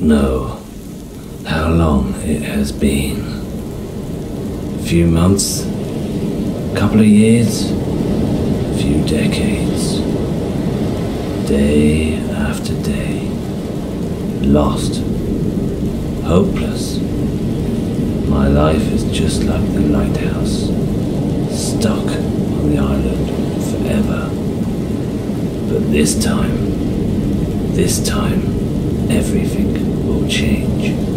know how long it has been. A few months, a couple of years, a few decades. Day after day. Lost. Hopeless. My life is just like the lighthouse. Stuck on the island forever. But this time, this time, everything will change.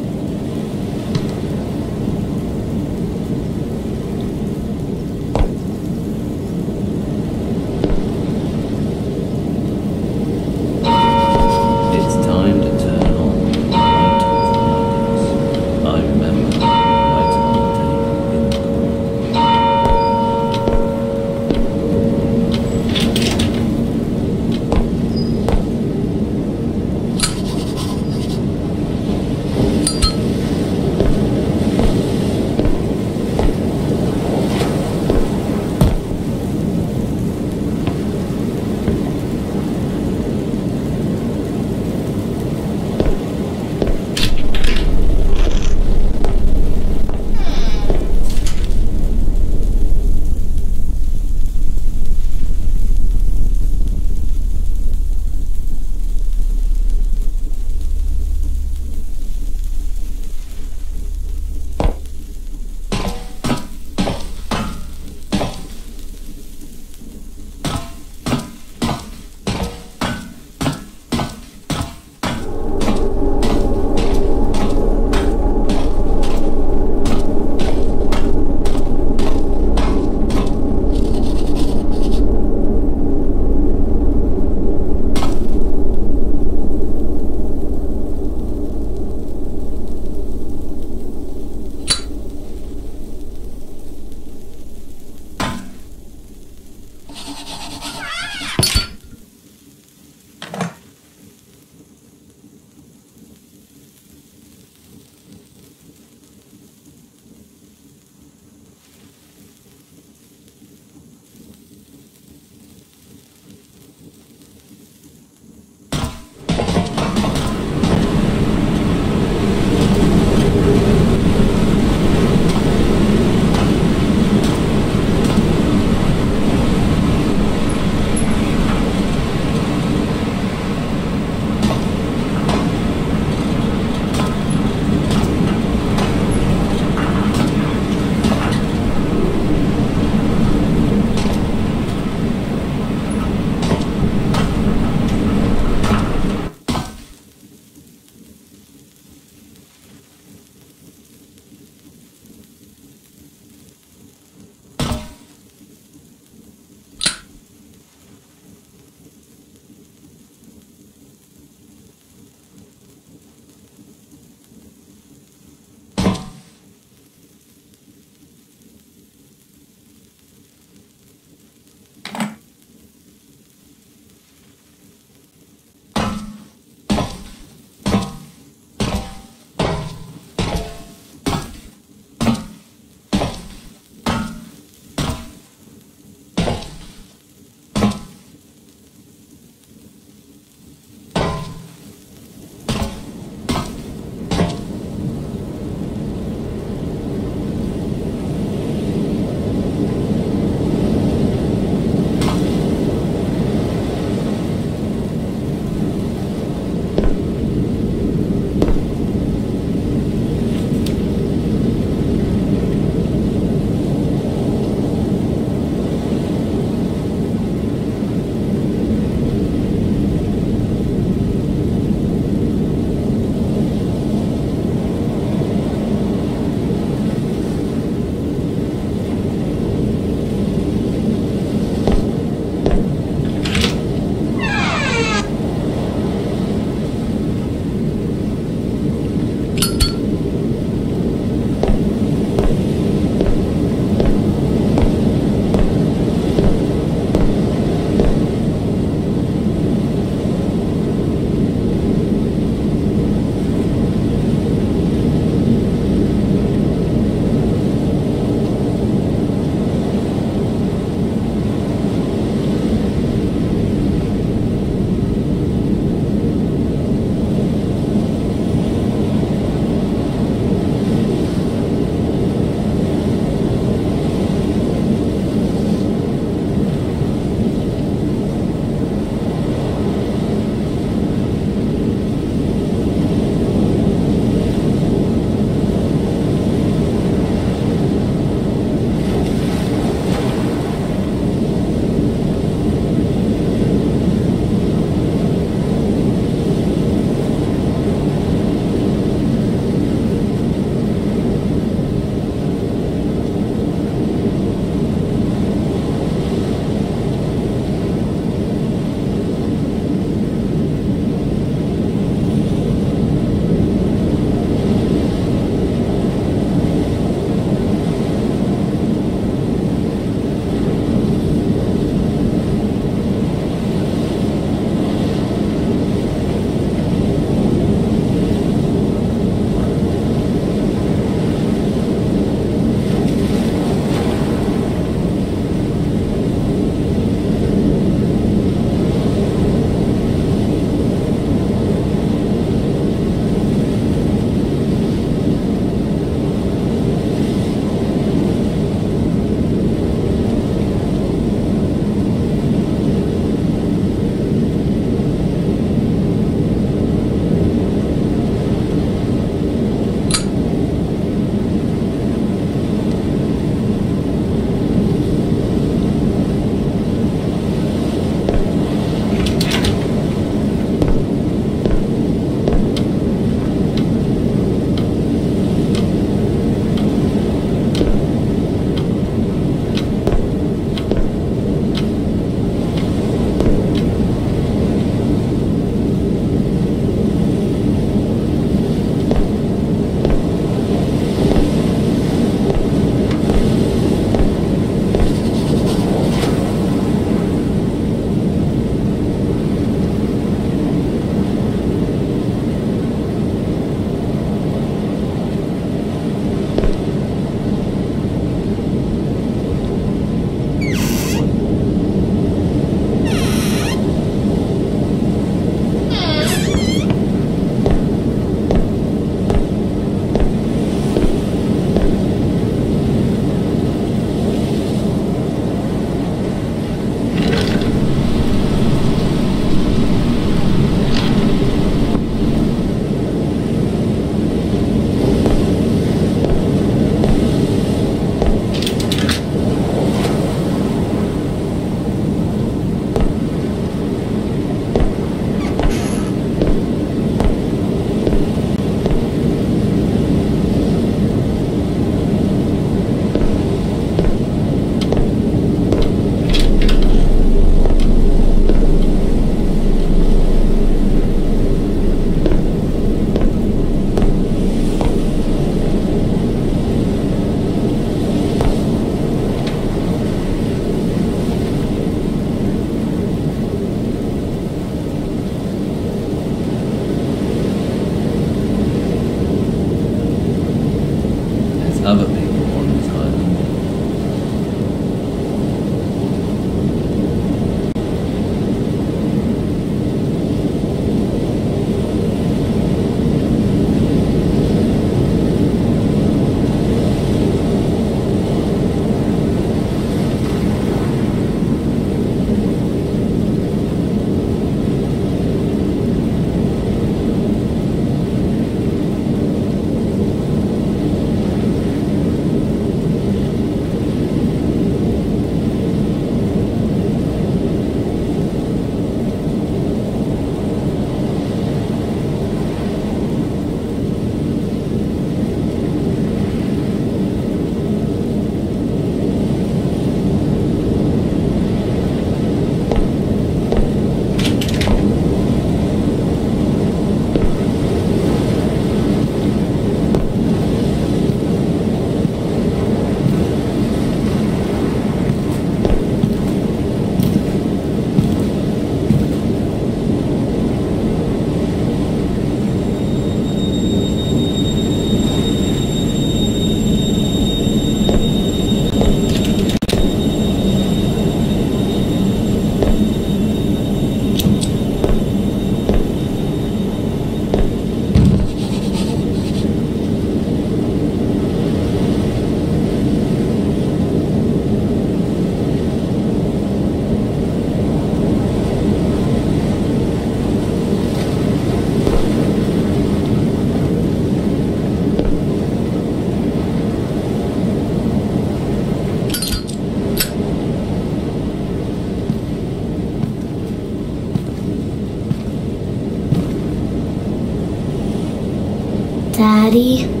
Daddy?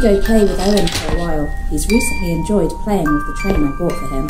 Go play with Owen for a while. He's recently enjoyed playing with the train I bought for him.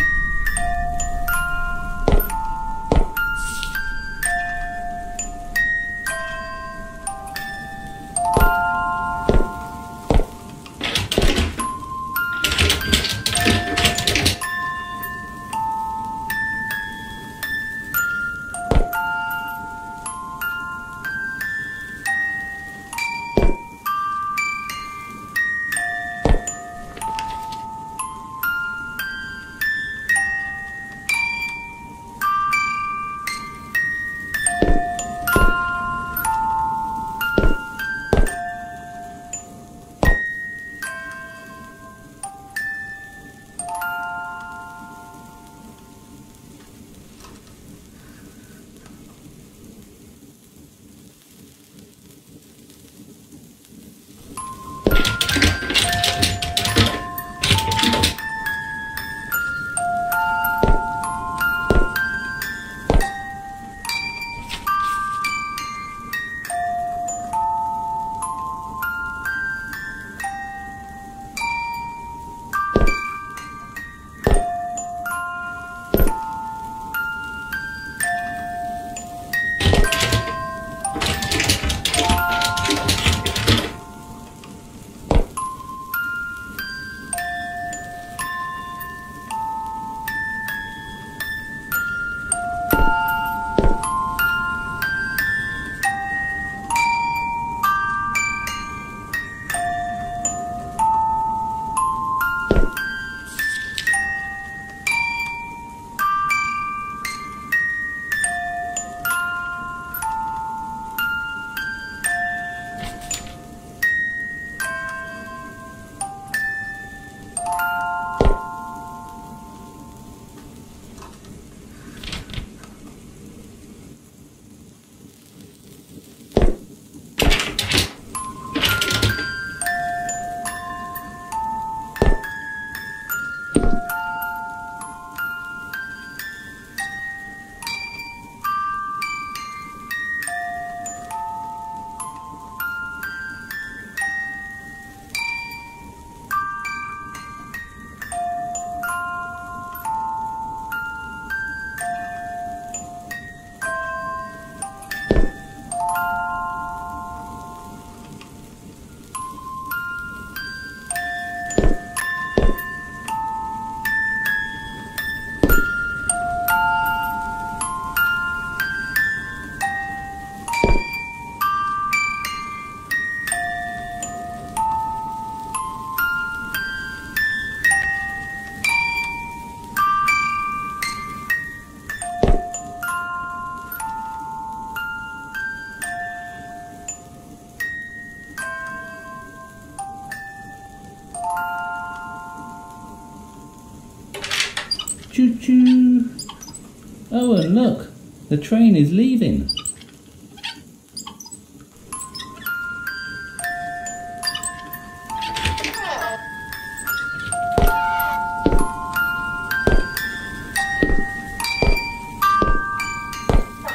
Oh, and look, the train is leaving.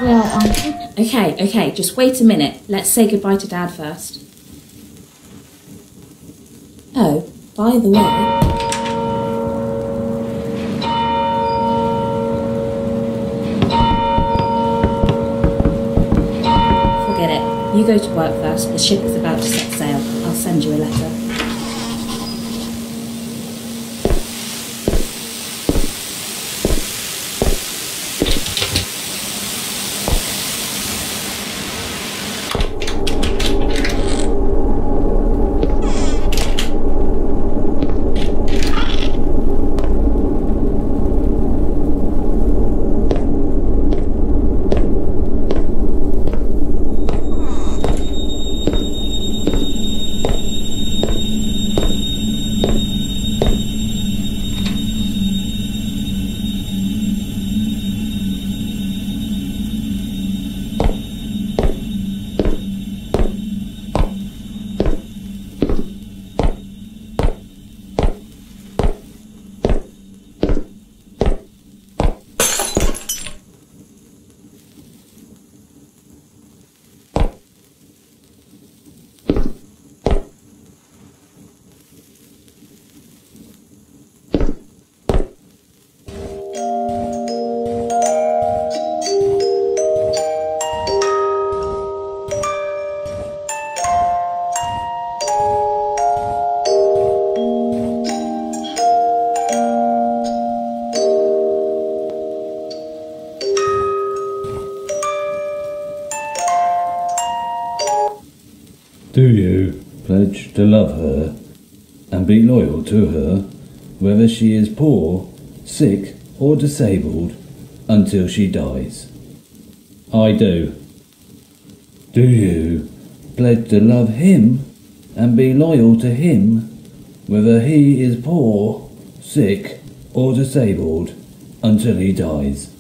Well, Okay, okay, just wait a minute. Let's say goodbye to Dad first. Oh, by the way. You go to work first. The ship is about to set to love her and be loyal to her, whether she is poor, sick, or disabled, until she dies? I do. Do you pledge to love him and be loyal to him, whether he is poor, sick, or disabled, until he dies?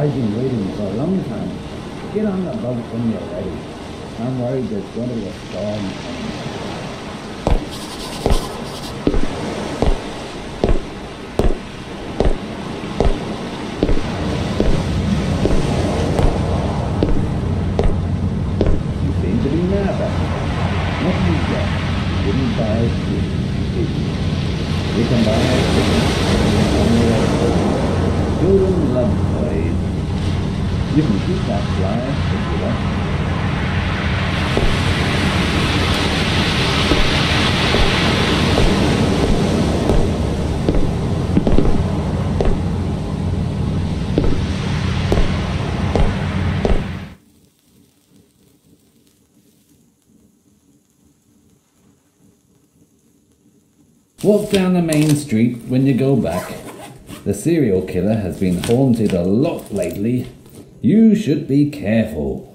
I've been waiting for a long time. Get on the boat when you're ready. I'm worried there's going to be a storm coming. You seem to be nervous. Nothing yet. Didn't buy a ticket, did you? You can buy a ticket on the road. Children love toys. You can keep that flyer if you want. Down the main street when you go back. The serial killer has been haunted a lot lately. You should be careful.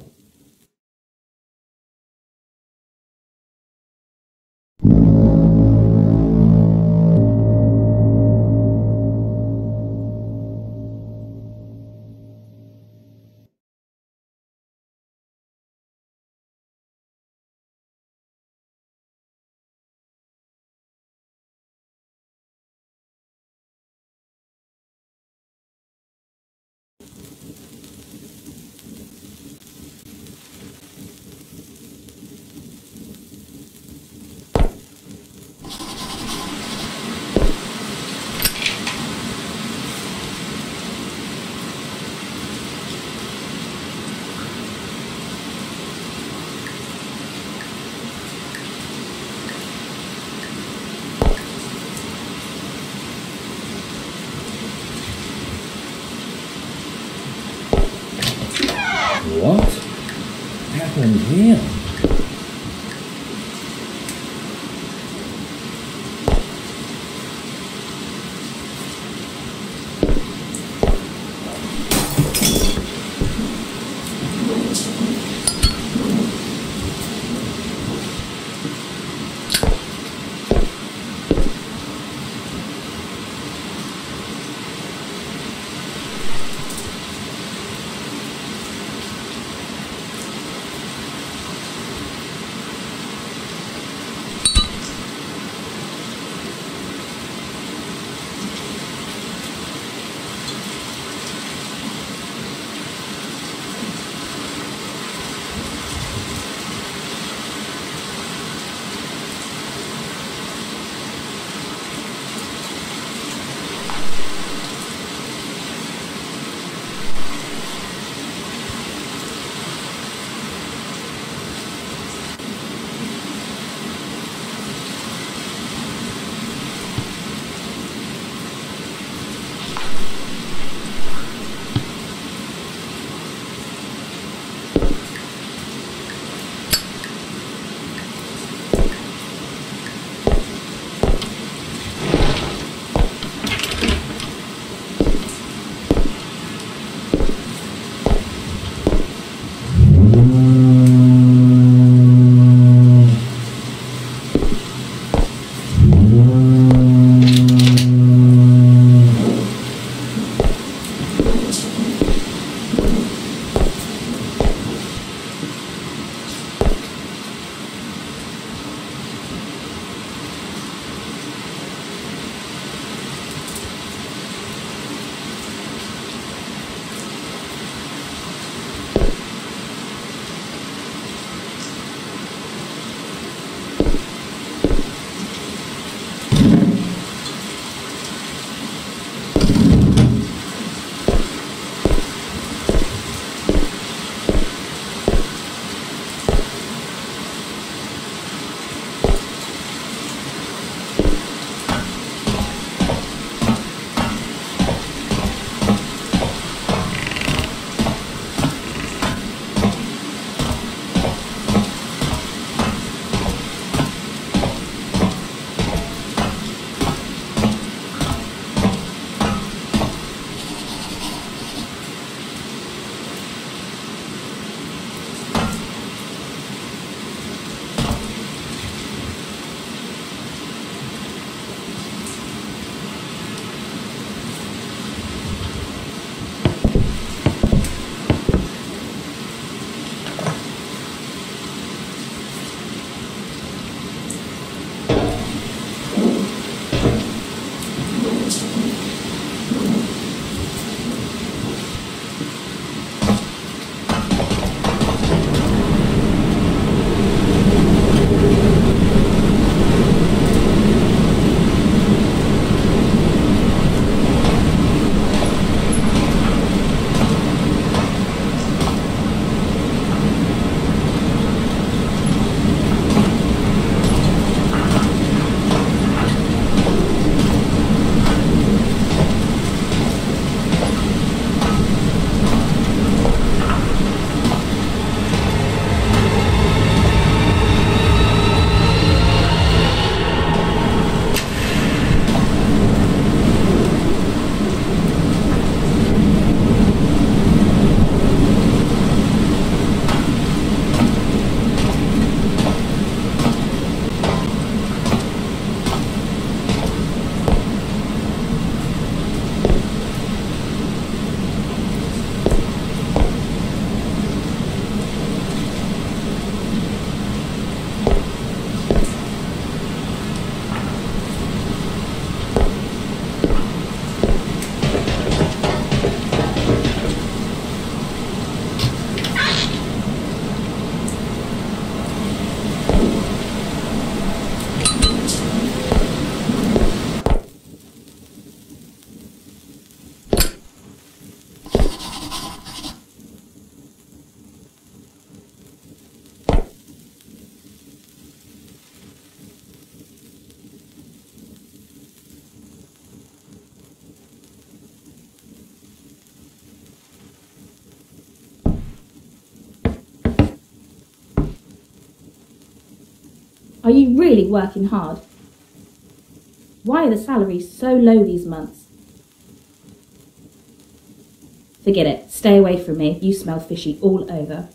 Are you really working hard? Why are the salaries so low these months? Forget it. Stay away from me. You smell fishy all over.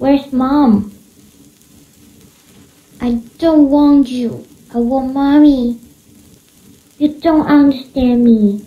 Where's mom? I don't want you. I want mommy. You don't understand me.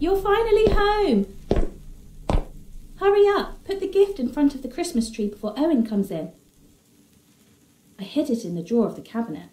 You're finally home! Hurry up, put the gift in front of the Christmas tree before Owen comes in. I hid it in the drawer of the cabinet.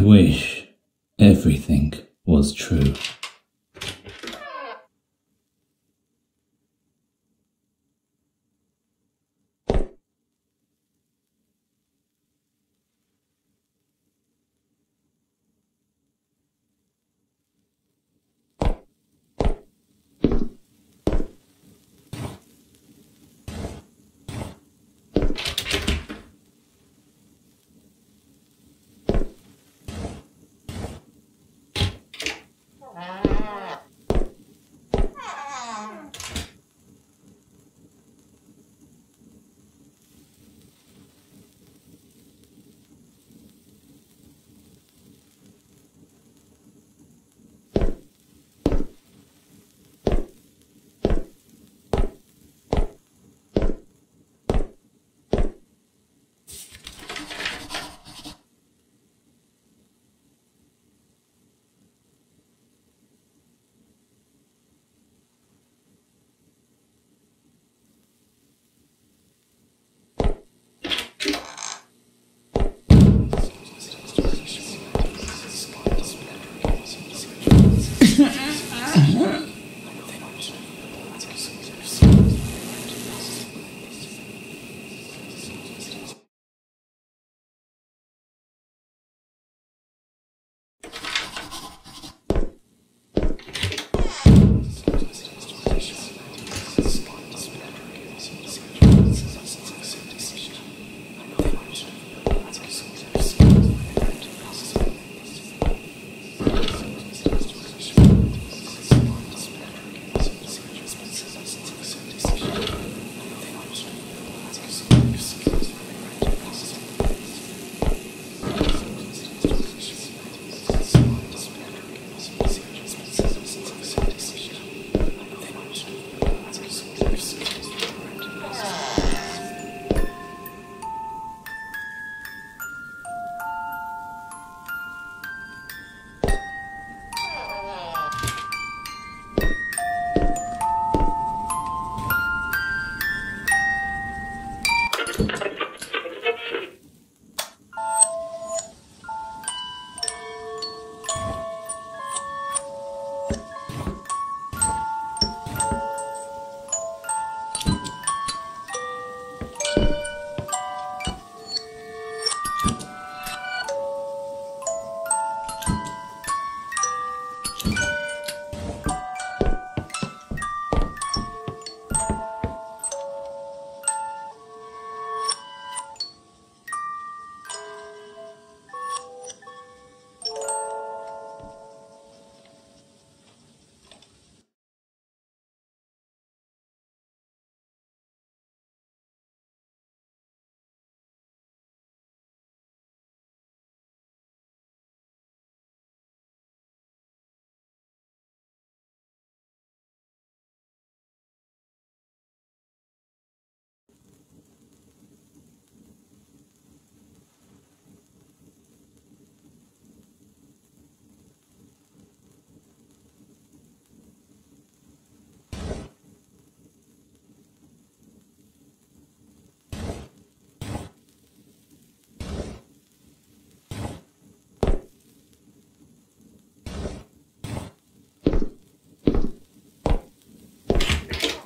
I wish everything was true.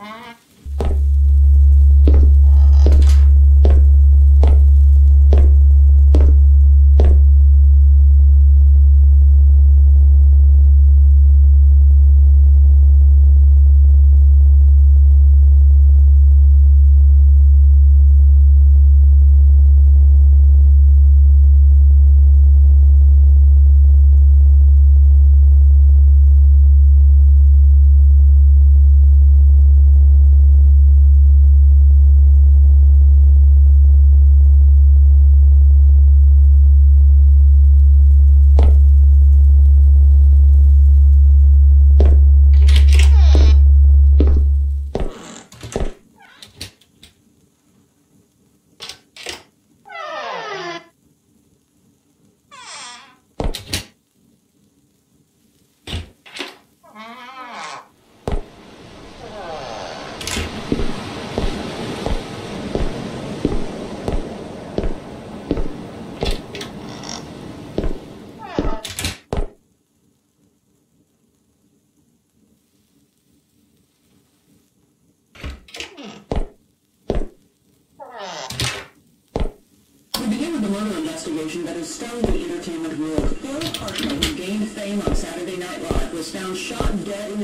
Mm-hmm.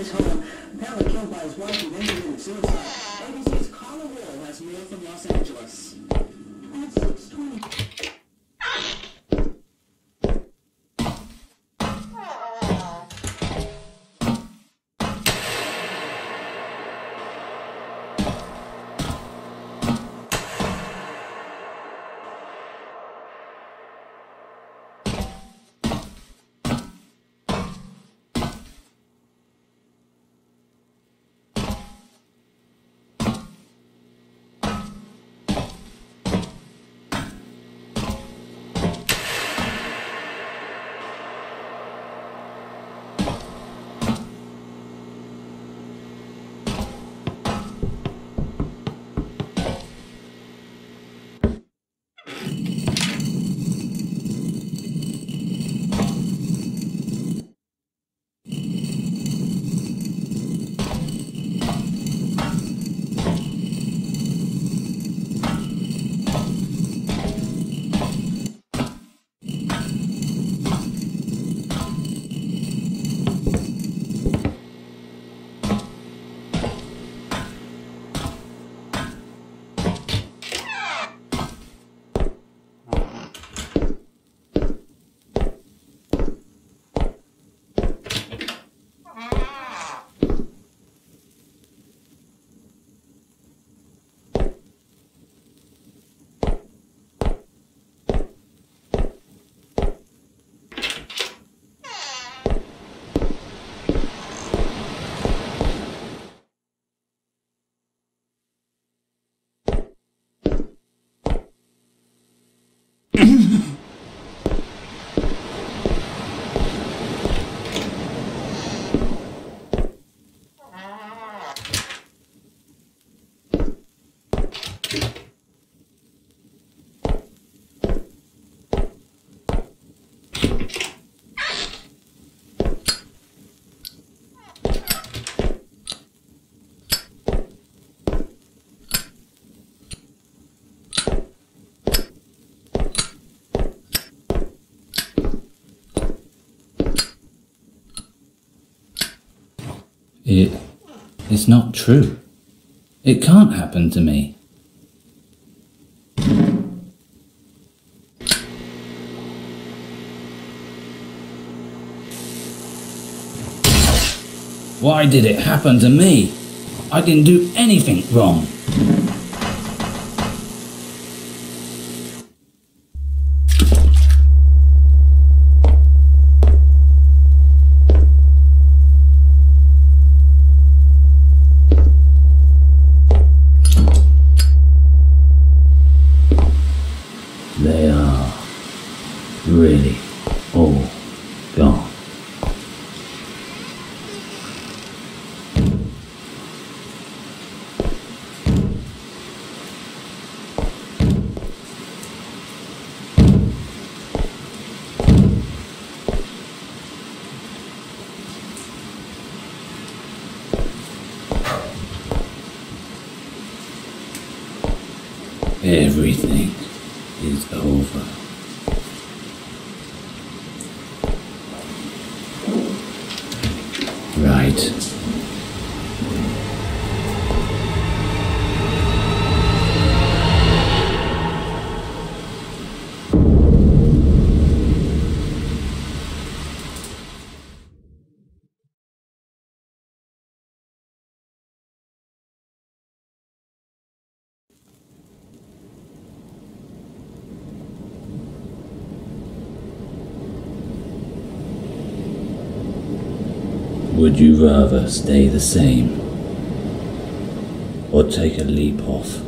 his home, apparently killed by his wife who then committed suicide. It. It's not true. It can't happen to me. Why did it happen to me? I didn't do anything wrong. They are really all gone. Everything Would you rather stay the same or take a leap off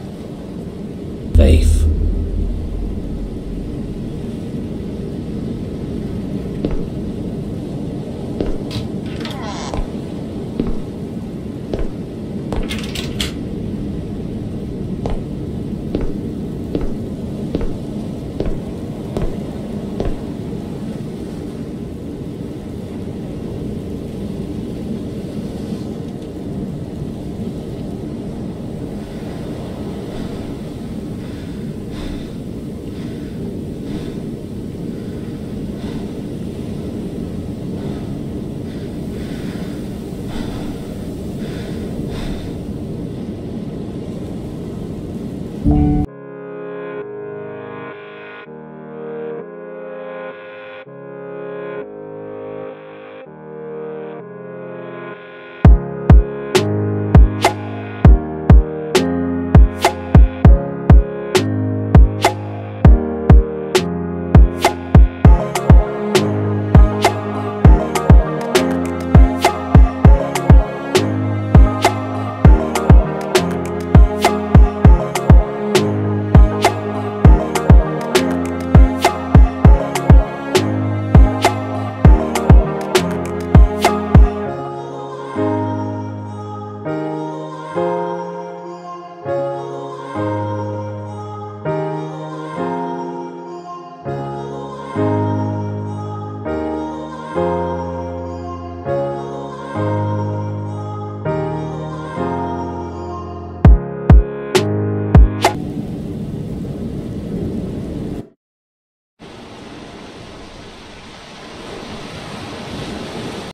faith?